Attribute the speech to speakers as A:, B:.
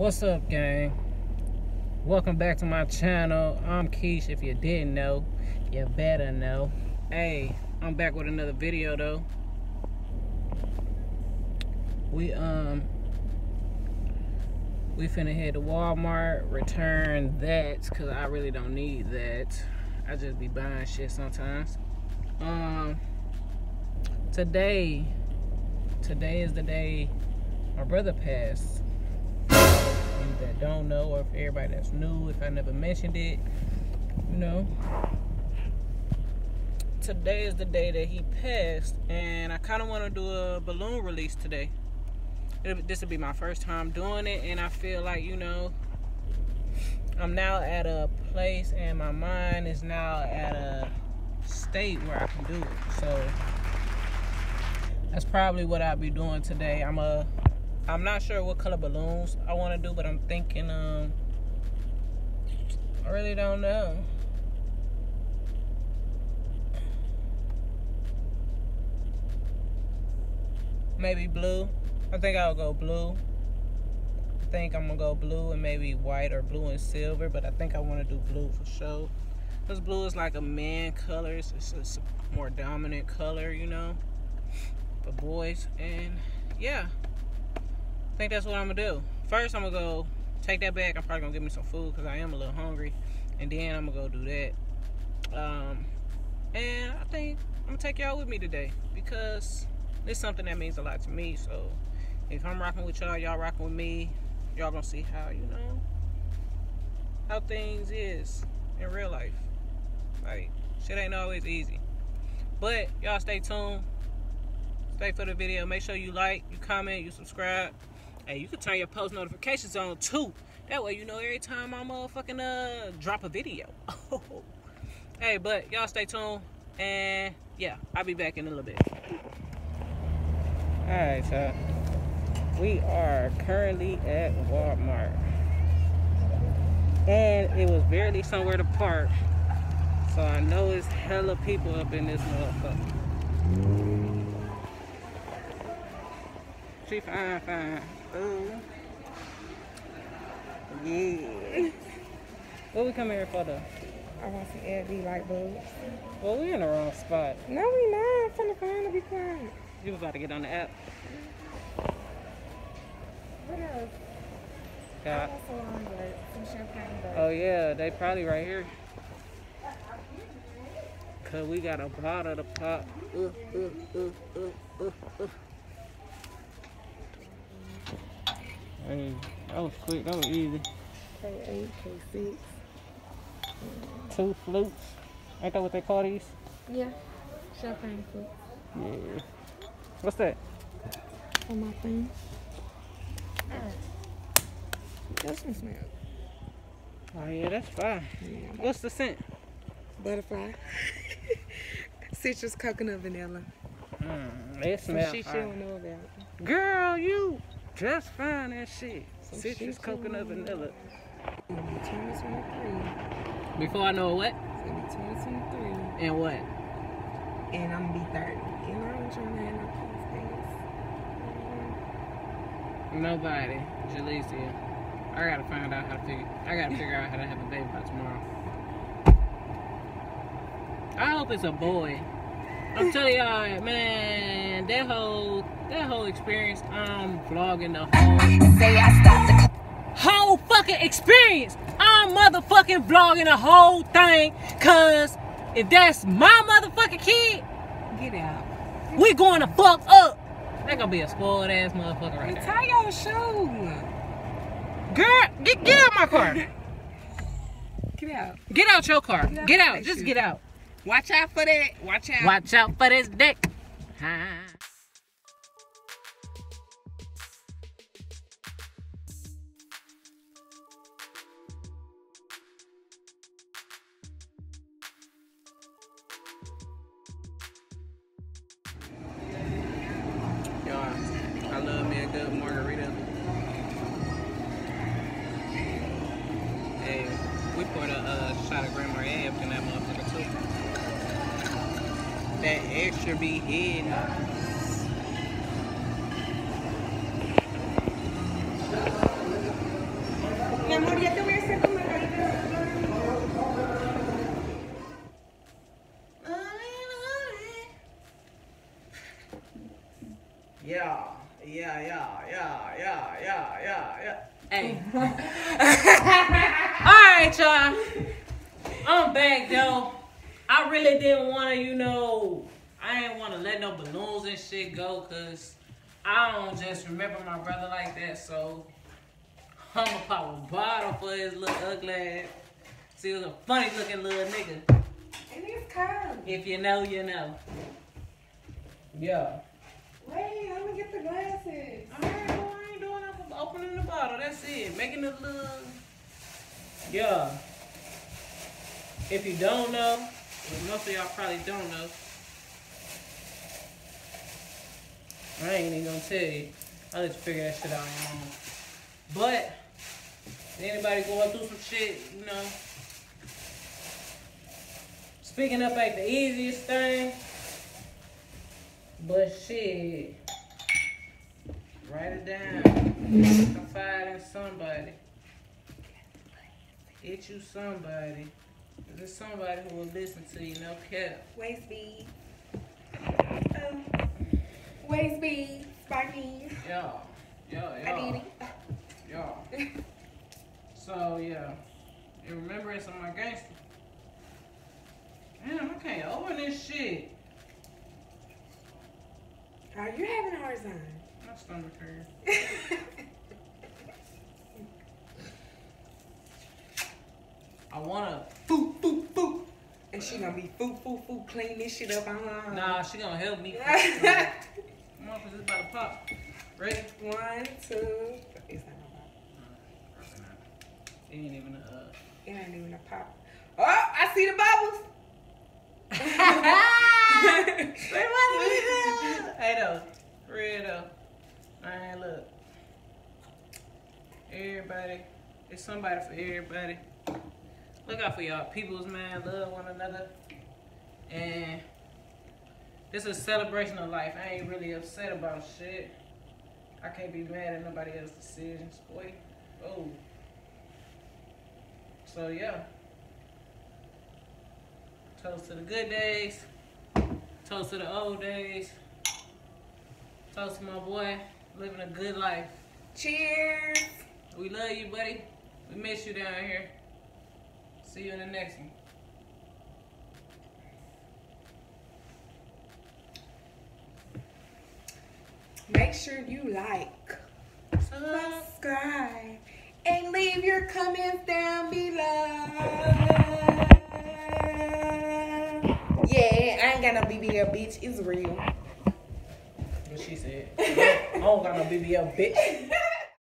A: What's up, gang? Welcome back to my channel. I'm Keish. If you didn't know, you better know. Hey, I'm back with another video though. We um we finna head to Walmart, return that, cause I really don't need that. I just be buying shit sometimes. Um today today is the day my brother passed don't know or if everybody that's new if i never mentioned it you know. Today is the day that he passed and i kind of want to do a balloon release today. This will be my first time doing it and i feel like you know i'm now at a place and my mind is now at a state where i can do it. So that's probably what I'll be doing today. I'm a I'm not sure what color balloons I want to do, but I'm thinking um I really don't know. Maybe blue. I think I'll go blue. I think I'm gonna go blue and maybe white or blue and silver, but I think I want to do blue for sure. Because blue is like a man color. It's, it's a more dominant color, you know for boys. And yeah, think that's what I'm gonna do. First, I'm gonna go take that back. I'm probably gonna get me some food because I am a little hungry, and then I'm gonna go do that. Um, and I think I'm gonna take y'all with me today because it's something that means a lot to me. So if I'm rocking with y'all, y'all rocking with me. Y'all gonna see how you know how things is in real life. Like shit ain't always easy. But y'all stay tuned stay for the video. Make sure you like, you comment, you subscribe. Hey, you can turn your post notifications on too. That way you know every time I'm motherfucking uh drop a video. hey, but y'all stay tuned and yeah, I'll be back in a little bit. Alright, so we are currently at Walmart. And it was barely somewhere to park. So I know it's hella people up in this motherfucker. She fine, fine. Ooh. Yeah. What we come here for though?
B: I want some LED light bulbs.
A: Well, we in the wrong spot.
B: No, we not. I'm finna find to be quiet.
A: You about to get on the app.
B: What else?
A: Got. Oh yeah, they probably right here. Cause we got a bottle to pop. Uh, uh, uh, uh, uh, uh. Hey, that was quick. That was easy.
B: K8, K6.
A: Two flutes. Ain't that what they call these?
B: Yeah, champagne flutes.
A: Yeah. What's that?
B: For my thing. This one smells.
A: Oh yeah, that's fine.
B: Yeah.
A: What's the scent?
B: Butterfly. Citrus, coconut, vanilla.
A: Mm, smells
B: shit you
A: fine.
B: don't know about.
A: Girl, you just fine that shit.
B: Some
A: Citrus, coconut, vanilla.
B: It's 2023.
A: Before I know what?
B: It's gonna be 2023.
A: And what?
B: And I'm gonna be 30. And I ain't trying to have no kids things.
A: Nobody. Jalecia. I gotta find out how to figure I gotta figure out how to have a baby by tomorrow. I hope it's a boy. I'm telling y'all, man, that whole that whole experience, I'm vlogging the whole
C: Say I stopped the
A: whole fucking experience. I'm motherfucking vlogging the whole thing. Cause if that's my motherfucking kid,
B: Get out.
A: we going to fuck up. That gonna be a spoiled ass motherfucker right there.
B: tie your shoe.
A: Girl, get get out my car.
B: Get out.
A: Get out your car.
B: Get out
A: Get out. Just get out.
B: Watch out for that. Watch out.
A: Watch out for this dick. Huh? Y'all, I love me a good margarita. Hey, we poured a uh, shot of Grand Marnier up in that motherfucker too that extra be in. Yeah, yeah, yeah, yeah, yeah, yeah, yeah, yeah. Hey. All right, y'all. I'm back, though. I really didn't want to, you know, I didn't want to let no balloons and shit go because I don't just remember my brother like that. So I'm going to pop a bottle for his little ugly ass. See, he was a funny looking little nigga.
B: And it's cold.
A: If you know, you know. Yeah.
B: Wait, let me get the glasses.
A: Alright, well, I ain't doing nothing opening the bottle. That's it. Making a little. Yeah. If you don't know, well, most of y'all probably don't know. I ain't even gonna tell you. I'll let you figure that shit out. But, anybody going through some shit, you know, speaking up ain't the easiest thing. But shit, write it down. Confide in somebody. Hit you somebody. There's somebody who will listen to you, no cap.
B: Waist bead. Um, waist bead. Sparky.
A: Yeah, yeah,
B: I
A: yeah,
B: it.
A: yeah. So yeah, in remembrance of my gangster. Damn, I can't open this shit.
B: Are you having a hard time?
A: My stomach hurts. I wanna foo foo foo.
B: And she gonna be foo foo foo clean this shit up own.
A: Nah, she gonna help me. Come on, cause it's about to pop. Ready?
B: One, two. It's not gonna pop.
A: It ain't even a. Uh...
B: It ain't even a pop. Oh, I see the bubbles.
A: hey though, real though. Man, look. Everybody, it's somebody for everybody. Look out for y'all peoples, man. Love one another. And this is a celebration of life. I ain't really upset about shit. I can't be mad at nobody else's decisions. Boy. Oh. So yeah. Toast to the good days. Toast to the old days. Toast to my boy living a good life.
B: Cheers.
A: We love you, buddy. We miss you down here. See you in the next one.
B: Make sure you like, subscribe, and leave your comments down below. Yeah, I ain't got no BBL, bitch. It's real.
A: What she said. I don't got no BBL, bitch.